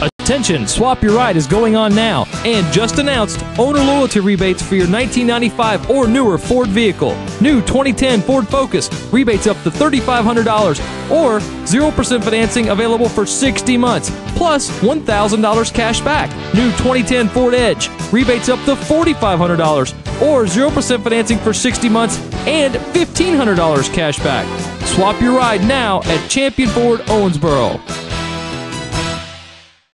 Attention, Swap Your Ride is going on now and just announced owner loyalty rebates for your 1995 or newer Ford vehicle. New 2010 Ford Focus rebates up to $3,500 or 0% financing available for 60 months plus $1,000 cash back. New 2010 Ford Edge rebates up to $4,500 or 0% financing for 60 months and $1,500 cash back. Swap your ride now at Champion Ford Owensboro.